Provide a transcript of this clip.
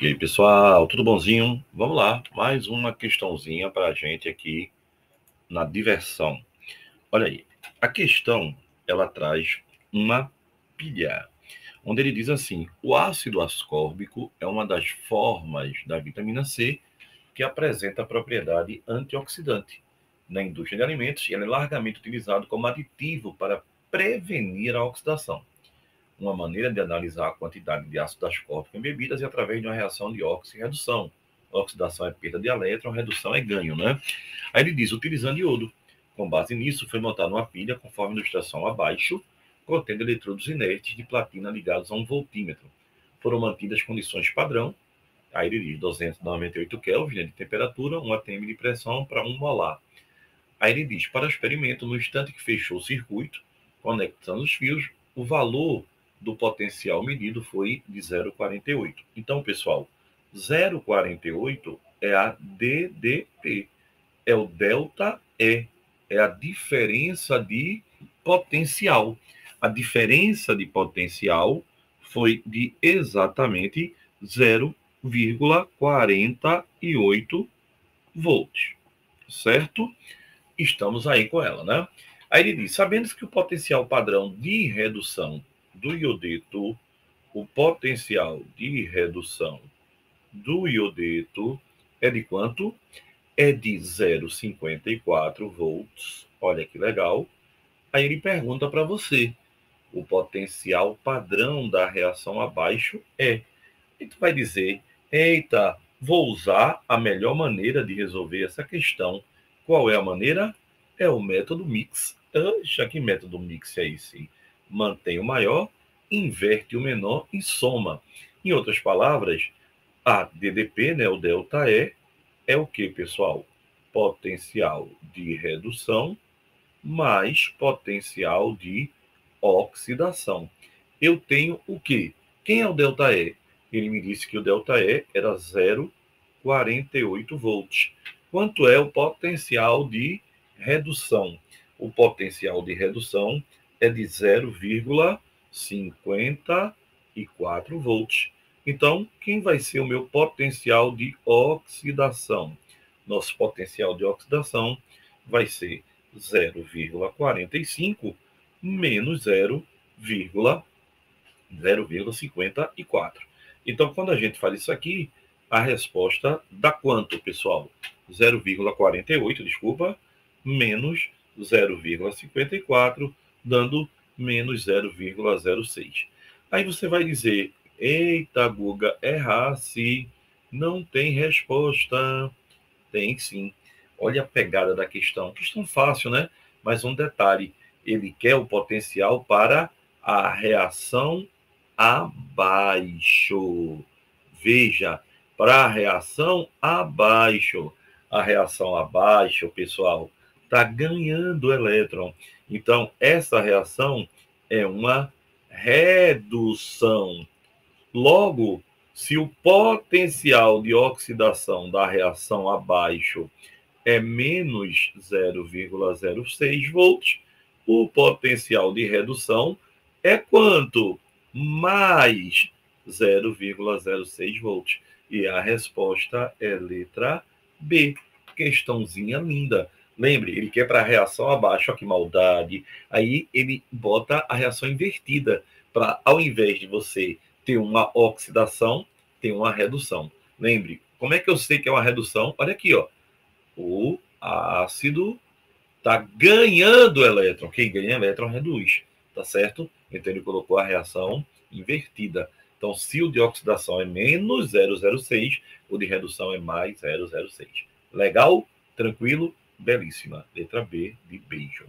E aí, pessoal, tudo bonzinho? Vamos lá, mais uma questãozinha para a gente aqui na diversão. Olha aí, a questão ela traz uma pilha, onde ele diz assim: o ácido ascórbico é uma das formas da vitamina C que apresenta propriedade antioxidante. Na indústria de alimentos, ele é largamente utilizado como aditivo para prevenir a oxidação. Uma maneira de analisar a quantidade de ácido ascórbico em bebidas é através de uma reação de óxido e redução. Oxidação é perda de elétron, redução é ganho, né? Aí ele diz, utilizando iodo. Com base nisso, foi montada uma pilha, conforme a ilustração abaixo, contendo eletrodos inertes de platina ligados a um voltímetro. Foram mantidas condições padrão, aí ele diz 298 Kelvin de temperatura, 1 atm de pressão para 1 molar. Aí ele diz, para o experimento, no instante que fechou o circuito, conectando os fios, o valor do potencial medido foi de 0,48. Então, pessoal, 0,48 é a DDP, é o delta E, é a diferença de potencial. A diferença de potencial foi de exatamente 0,48 volts, certo? Estamos aí com ela, né? Aí ele diz: sabendo que o potencial padrão de redução do iodeto, o potencial de redução do iodeto é de quanto? É de 0,54 volts. Olha que legal. Aí ele pergunta para você: o potencial padrão da reação abaixo é. E tu vai dizer: eita, vou usar a melhor maneira de resolver essa questão. Qual é a maneira? É o método mix Anja, que método mix é esse? Mantém o maior, inverte o menor e soma. Em outras palavras, a DDP, né, o delta E, é o que, pessoal? Potencial de redução mais potencial de oxidação. Eu tenho o quê? Quem é o delta E? Ele me disse que o delta E era 0,48 volts. Quanto é o potencial de redução? o potencial de redução é de 0,54 volts. Então, quem vai ser o meu potencial de oxidação? Nosso potencial de oxidação vai ser 0,45 menos 0,54. Então, quando a gente faz isso aqui, a resposta dá quanto, pessoal? 0,48, desculpa, menos 0,54, dando menos 0,06. Aí você vai dizer, eita, Guga, errasse, não tem resposta. Tem sim. Olha a pegada da questão. Questão fácil, né? Mas um detalhe, ele quer o potencial para a reação abaixo. Veja, para a reação abaixo. A reação abaixo, pessoal, está ganhando elétron. Então, essa reação é uma redução. Logo, se o potencial de oxidação da reação abaixo é menos 0,06 volts, o potencial de redução é quanto? Mais 0,06 volts. E a resposta é letra B. Questãozinha linda. Lembre, ele quer para a reação abaixo, olha que maldade. Aí ele bota a reação invertida, para ao invés de você ter uma oxidação, ter uma redução. Lembre, como é que eu sei que é uma redução? Olha aqui, ó. O ácido está ganhando elétron. Quem ganha elétron reduz, tá certo? Então ele colocou a reação invertida. Então, se o de oxidação é menos 006, o de redução é mais 006. Legal? Tranquilo? Belíssima. Letra B de beijo.